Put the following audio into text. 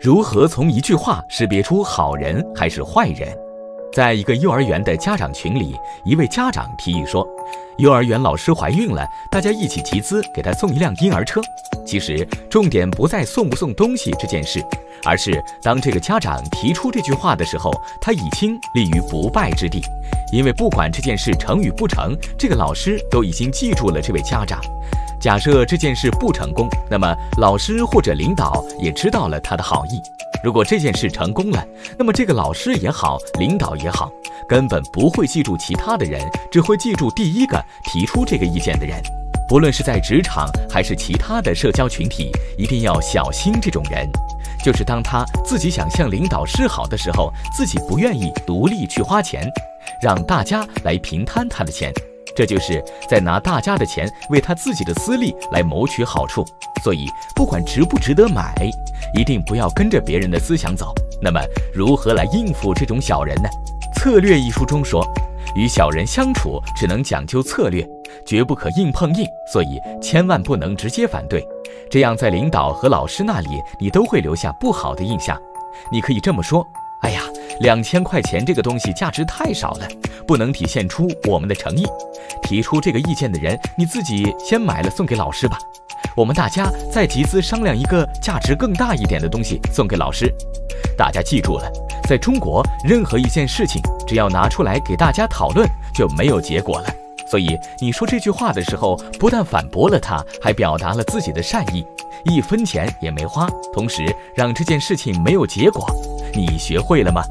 如何从一句话识别出好人还是坏人？在一个幼儿园的家长群里，一位家长提议说，幼儿园老师怀孕了，大家一起集资给她送一辆婴儿车。其实重点不在送不送东西这件事，而是当这个家长提出这句话的时候，他已经立于不败之地。因为不管这件事成与不成，这个老师都已经记住了这位家长。假设这件事不成功，那么老师或者领导也知道了他的好意。如果这件事成功了，那么这个老师也好，领导也好，根本不会记住其他的人，只会记住第一个提出这个意见的人。不论是在职场还是其他的社交群体，一定要小心这种人。就是当他自己想向领导示好的时候，自己不愿意独立去花钱，让大家来平摊他的钱。这就是在拿大家的钱为他自己的私利来谋取好处，所以不管值不值得买，一定不要跟着别人的思想走。那么，如何来应付这种小人呢？《策略》一书中说，与小人相处只能讲究策略，绝不可硬碰硬，所以千万不能直接反对，这样在领导和老师那里你都会留下不好的印象。你可以这么说：“哎呀。”两千块钱这个东西价值太少了，不能体现出我们的诚意。提出这个意见的人，你自己先买了送给老师吧。我们大家再集资商量一个价值更大一点的东西送给老师。大家记住了，在中国，任何一件事情只要拿出来给大家讨论，就没有结果了。所以你说这句话的时候，不但反驳了他，还表达了自己的善意，一分钱也没花，同时让这件事情没有结果。你学会了吗？